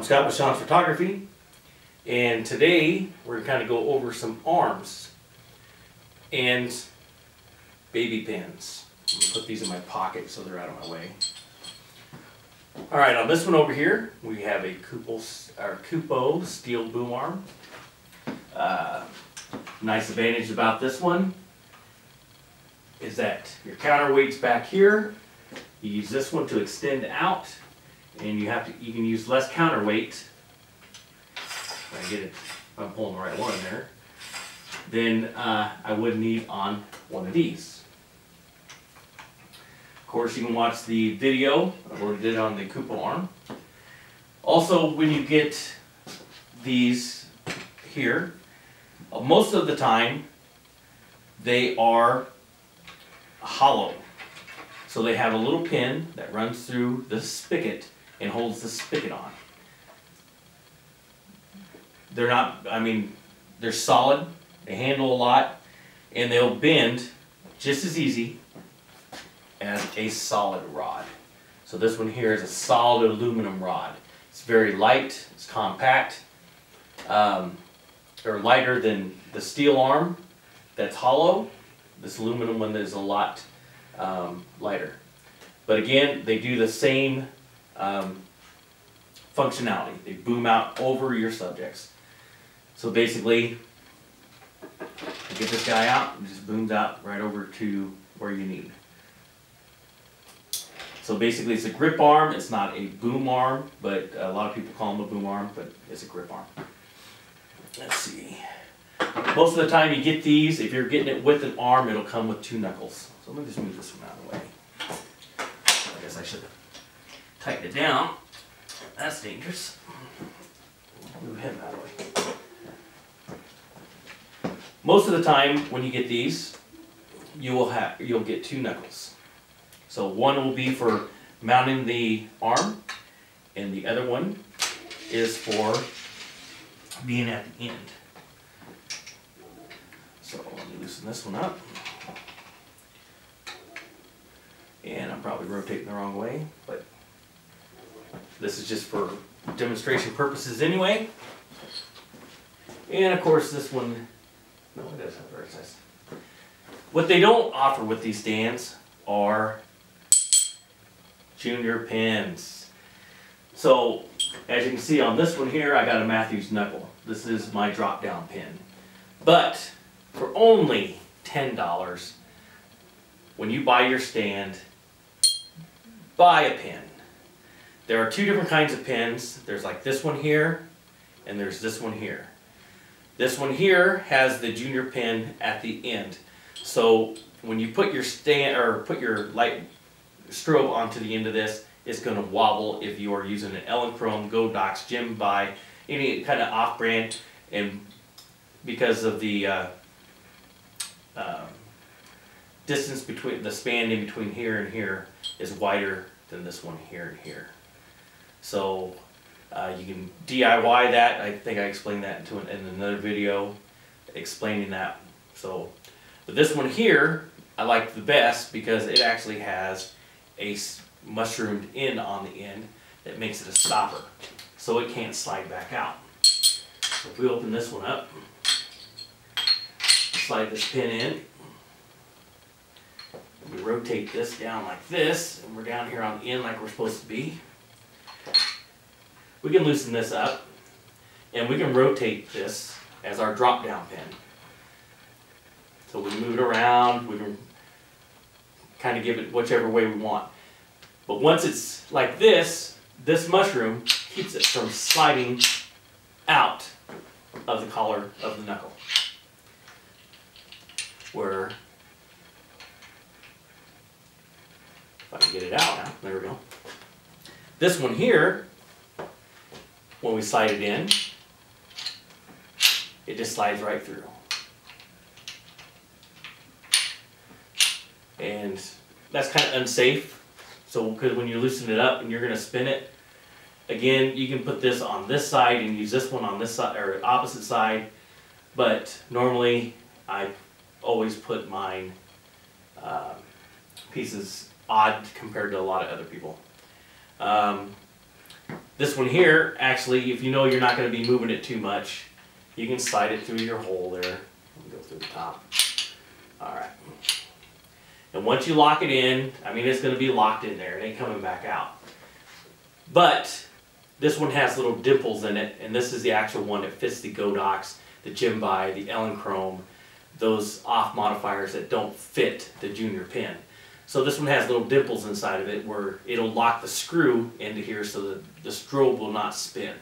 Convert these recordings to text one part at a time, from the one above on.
I'm Scott with Shom's Photography, and today we're going to kind of go over some arms and baby pins. I'm going to put these in my pocket so they're out of my way. Alright, on this one over here, we have a Kupo, our Kupo steel boom arm. Uh, nice advantage about this one is that your counterweight's back here. You use this one to extend out and you have to, you can use less counterweight. If I get it, if I'm pulling the right one there, then uh, I would need on one of these. Of course, you can watch the video. I already did on the Kupo arm. Also, when you get these here, uh, most of the time they are hollow. So they have a little pin that runs through the spigot and holds the spigot on. They're not, I mean, they're solid, they handle a lot, and they'll bend just as easy as a solid rod. So this one here is a solid aluminum rod. It's very light, it's compact, um, or lighter than the steel arm that's hollow. This aluminum one is a lot um, lighter. But again, they do the same um, functionality. They boom out over your subjects. So basically, you get this guy out, it just booms out right over to where you need. So basically it's a grip arm, it's not a boom arm, but a lot of people call them a boom arm, but it's a grip arm. Let's see. Most of the time you get these, if you're getting it with an arm, it'll come with two knuckles. So let me just move this one out of the way. I guess I should tighten it down. That's dangerous. Move him the way. Most of the time when you get these, you will have you'll get two knuckles. So one will be for mounting the arm, and the other one is for being at the end. So let me loosen this one up. And I'm probably rotating the wrong way, but this is just for demonstration purposes anyway. And of course this one, no it doesn't have very. What they don't offer with these stands are junior pins. So as you can see on this one here, I got a Matthews knuckle. This is my drop down pin. But for only $10, when you buy your stand, buy a pin. There are two different kinds of pins. There's like this one here, and there's this one here. This one here has the junior pin at the end. So when you put your stand or put your light strobe onto the end of this, it's going to wobble if you are using an Elinchrom, Godox, Jinbei any kind of off-brand, and because of the uh, uh, distance between the span in between here and here is wider than this one here and here. So uh, you can DIY that. I think I explained that an, in another video explaining that. So, but this one here I like the best because it actually has a mushroomed in on the end that makes it a stopper. So it can't slide back out. So if we open this one up, slide this pin in, we rotate this down like this, and we're down here on the end like we're supposed to be. We can loosen this up, and we can rotate this as our drop down pin. So we move it around, we can kind of give it whichever way we want. But once it's like this, this mushroom keeps it from sliding out of the collar of the knuckle. Where, if I can get it out now, there we go. This one here, when we slide it in, it just slides right through. And that's kind of unsafe. So, because when you loosen it up and you're going to spin it, again, you can put this on this side and use this one on this side or opposite side. But normally, I always put mine uh, pieces odd compared to a lot of other people. Um, This one here, actually, if you know you're not gonna be moving it too much, you can slide it through your hole there. Go through the top. Alright. And once you lock it in, I mean, it's gonna be locked in there, it ain't coming back out. But, this one has little dimples in it, and this is the actual one that fits the Godox, the Jinbei, the Elinchrom, those off modifiers that don't fit the junior pin. So this one has little dimples inside of it where it'll lock the screw into here so that the strobe will not spin.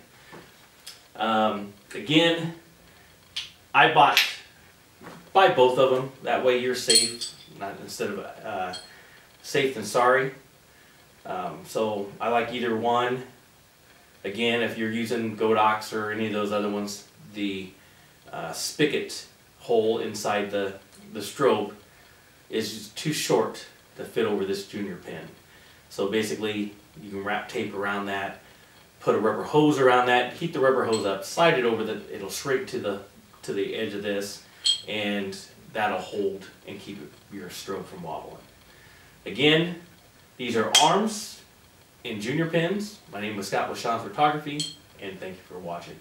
Um, again, I bought, buy both of them, that way you're safe, not instead of, uh, safe than sorry. Um, so I like either one. Again, if you're using Godox or any of those other ones, the uh, spigot hole inside the, the strobe is too short to fit over this junior pin. So basically, you can wrap tape around that, put a rubber hose around that, heat the rubber hose up, slide it over the, it'll shrink to the, to the edge of this, and that'll hold and keep your strobe from wobbling. Again, these are arms and junior pins. My name is Scott with Shom Photography, and thank you for watching.